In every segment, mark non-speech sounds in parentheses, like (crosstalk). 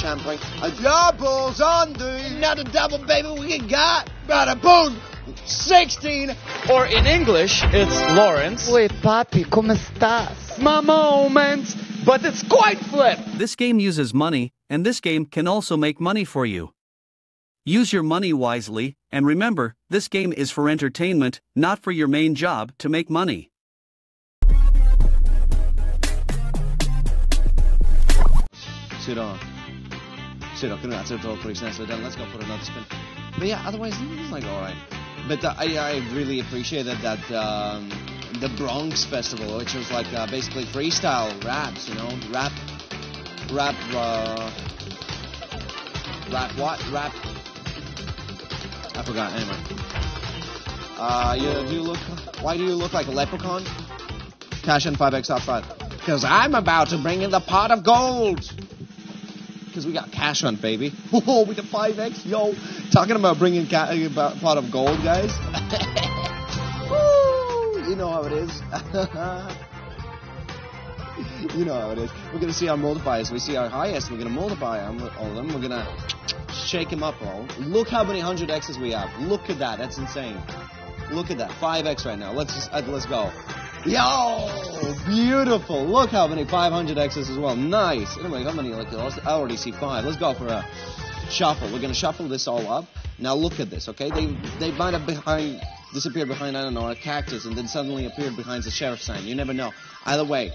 champion. A doubles on the Another double, baby, we got. Bada boom! 16. Or in English, it's Lawrence. Oi, papi, como estás? My moment! But it's coin flip. This game uses money, and this game can also make money for you. Use your money wisely, and remember, this game is for entertainment, not for your main job to make money. Sudan. Sudan, couldn't answer the pretty nicely done. Let's go put another spin. But yeah, otherwise, it's like alright. But uh, I, I really appreciated that um, the Bronx Festival, which was like uh, basically freestyle raps, you know, rap, rap, uh, rap what, rap. I forgot. Anyway, uh, you do you look? Why do you look like a leprechaun? Cash in five X top five. Because I'm about to bring in the pot of gold. Because we got cash hunt, baby. (laughs) Oh, we got 5x, yo. Talking about bringing ca- about pot of gold, guys. (laughs) Woo, you know how it is. (laughs) you know how it is. We're going to see our multipliers. We see our highest. We're going to multiply them, all of them. We're going to shake them up all. Look how many 100x's we have. Look at that. That's insane. Look at that. 5x right now. Let's just, uh, let's go. Yo, beautiful. Look how many 500x's as well. Nice. Anyway, how many? Like, I already see five. Let's go for a shuffle. We're going to shuffle this all up. Now look at this, okay? They they might have behind disappeared behind I don't know a cactus and then suddenly appeared behind the sheriff sign. You never know. Either way,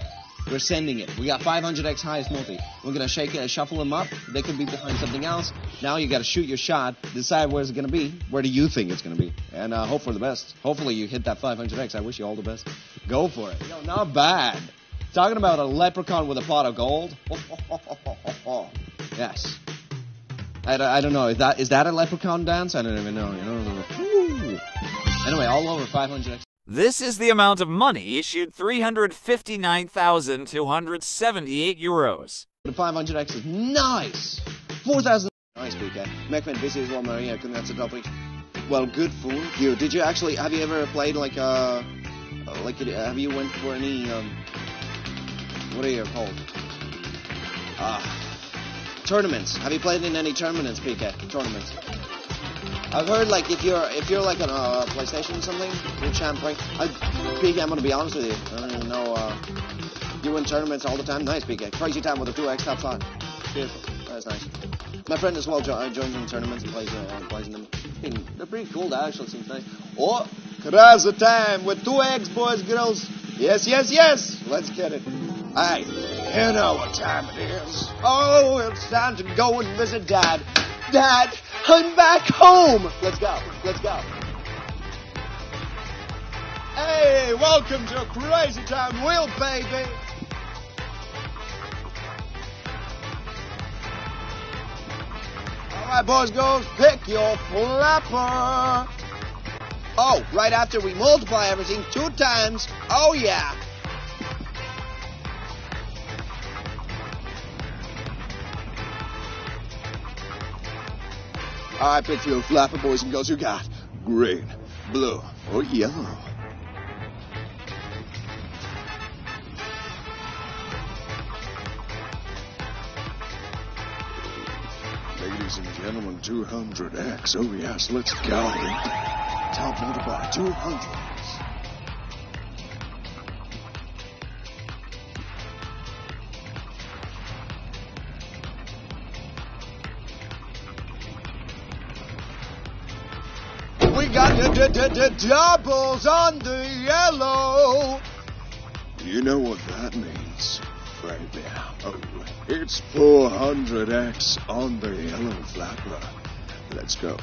we're sending it. We got 500x highest multi. We're gonna shake it, and shuffle them up. They could be behind something else. Now you got to shoot your shot, decide where it's gonna be. Where do you think it's gonna be? And uh, hope for the best. Hopefully you hit that 500x. I wish you all the best. Go for it. Yo, not bad. Talking about a leprechaun with a pot of gold. (laughs) yes. I, don't- I don't know. Is that is that a leprechaun dance? I don't even know. You know. Anyway, all over 500x. This is the amount of money issued 359,278 euros. The 500x is nice. 4,000. Nice PK. Mekman busy as well, Maria. Answer properly. Well, good fool. You did you actually have you ever played like uh like uh, have you went for any um what are you called uh tournaments? Have you played in any tournaments, PK? Tournaments. I've heard like if you're if you're like on a PlayStation or something, you're champion. I, PK, I'm gonna be honest with you. I don't even know. Uh, you win tournaments all the time. Nice, PK. Crazy time with a 2x top five. Beautiful. That's nice. My friend as well jo- uh, joins in tournaments and plays, uh, plays in them. They're pretty cool. That actually seems nice. Oh, crazy time with 2x, boys, girls. Yes, yes, yes. Let's get it. Hey, you know what time it is. Oh, it's time to go and visit Dad. Dad, I'm back home. Let's go. Let's go. Hey, welcome to Crazy Time Wheel, baby. All right, boys, girls, pick your flapper. Oh, right after we multiply everything two times. Oh, yeah. All right, pick your flapper, boys and girls. You got green, blue, or yellow. Ladies and gentlemen, 200X. Oh, yes, let's go. Top multiplier, 200. We got the d- d- d- doubles on the yellow. You know what that means there. Oh, it's 400X on the yellow flapper. Let's go.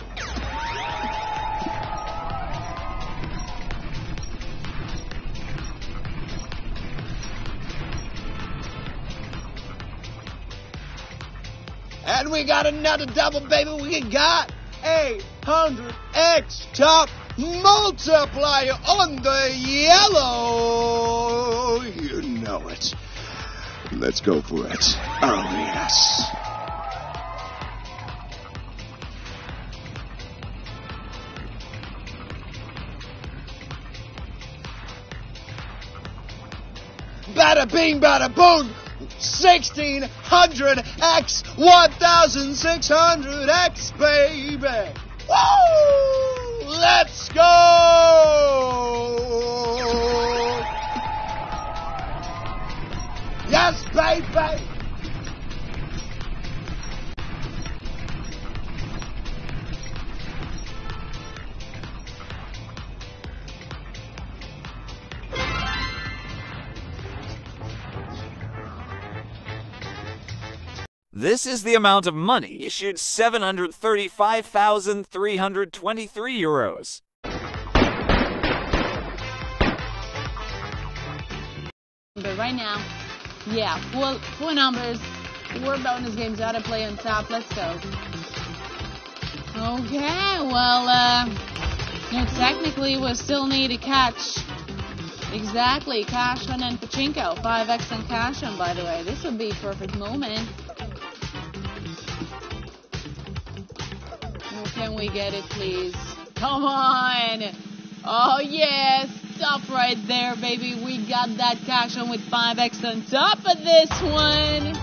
And we got another double, baby. We got 800X top multiplier on the yellow. You know it. Let's go for it. Oh, yes. Bada bing, bada boom. 1600X, 1600X, baby. Woo! Let's go! Yes, baby! This is the amount of money issued 735,323 euros. But right now, yeah, full, full numbers, four bonus games, how to play on top. Let's go. Okay, well, uh, technically we still need to catch exactly Cash Hunt and Pachinko. 5x and Cash Hunt, by the way. This would be perfect moment. We get it, please? Come on! Oh, yes! Stop right there, baby. We got that cash hunt with 5x on top of this one.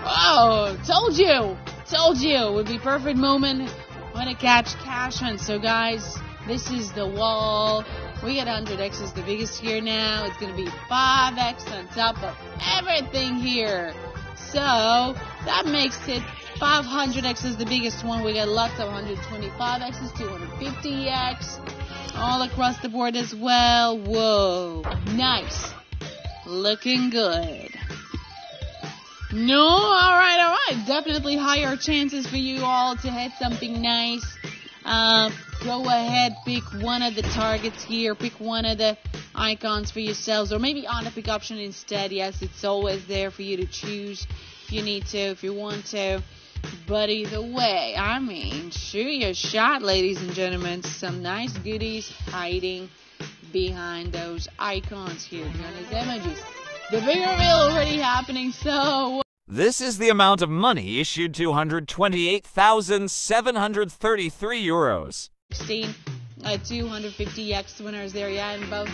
(laughs) Oh, told you! Told you! Would be perfect moment when to catch cash hunt. So, guys, this is the wall. We got 100x is the biggest here now. It's going to be 5x on top of everything here. So, that makes it 500x is the biggest one. We got lots of 125x's, 250x, all across the board as well. Whoa, nice. Looking good. No, alright, alright. Definitely higher chances for you all to hit something nice. Uh, go ahead, pick one of the targets here, pick one of the icons for yourselves, or maybe on the pick option instead. Yes, it's always there for you to choose if you need to, if you want to. But either way, I mean, shoot your shot, ladies and gentlemen. Some nice goodies hiding behind those icons here, images. The big reveal already happening, so. This is the amount of money issued 228,733 euros. 16, uh, 250x winners there, yeah, and both.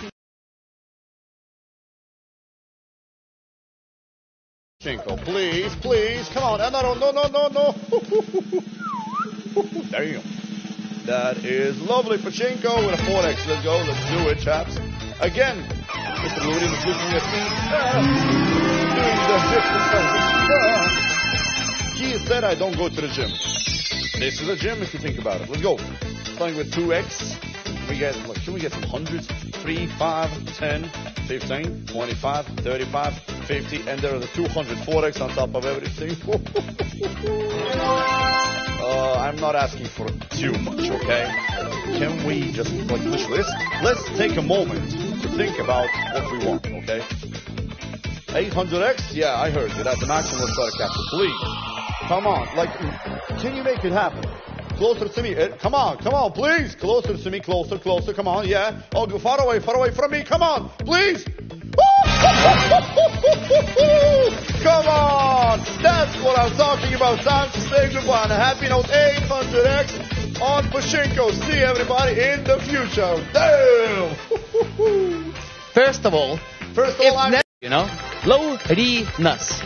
Cinco, please, please, come on. No, no, no, no, no. (laughs) Damn. That is lovely. Pachinko with a 4X. Let's go. Let's do it, chaps. Again, Mr. Louis is looking at me. (laughs) He said I don't go to the gym. This is a gym if you think about it. Let's go. Starting with 2X. We get, what, should we get some hundreds? 3, 5, 10, 15, 25, 35, 50, and there are the 200 4X on top of everything. (laughs) uh, I'm not asking for too much, okay? Can we just, like, literally, let's, let's take a moment to think about what we want, okay? 800X? Yeah, I heard it. At the maximum starter capture. Please. Come on. Like, can you make it happen? Closer to me. Eh, Come on, come on, please. Closer to me, closer, closer. Come on, yeah. Oh, go far away, far away from me. Come on, please. (laughs) Come on. That's what I'm talking about. Time to say goodbye. On a happy note, 800X on Pachinko. See everybody in the future. Damn. (laughs) First of all, First of all, I'm... ne- you know, Lorinas.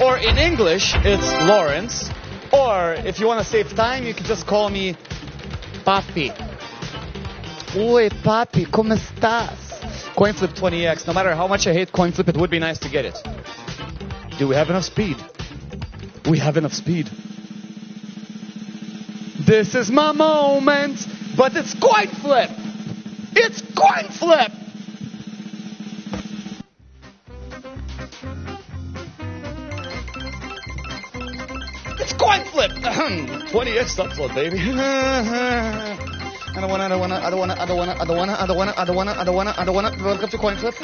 Or in English, it's Lawrence. Or if you want to save time, you can just call me Papi. Oi, papi, como estás? Coin flip 20x. No matter how much I hate coin flip, it would be nice to get it. Do we have enough speed? We have enough speed. This is my moment, but it's coin flip. It's coin flip. It's coin flip. 20X upload, baby. (laughs) I don't wanna, I don't wanna, I don't wanna, I don't wanna, I don't wanna, I don't wanna, I don't wanna, I don't wanna, I don't wanna. Welcome to coin flip.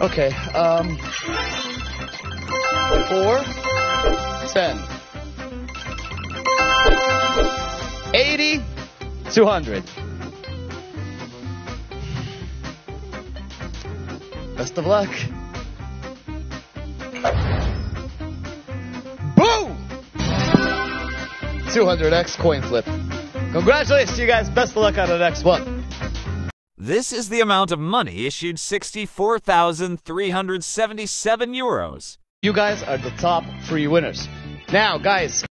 Okay, um, four, ten, eighty, two hundred. Best of luck. Boom! 200x coin flip. Congratulations, you guys. Best of luck on the next one. This is the amount of money issued 64,377 euros. You guys are the top three winners. Now, guys,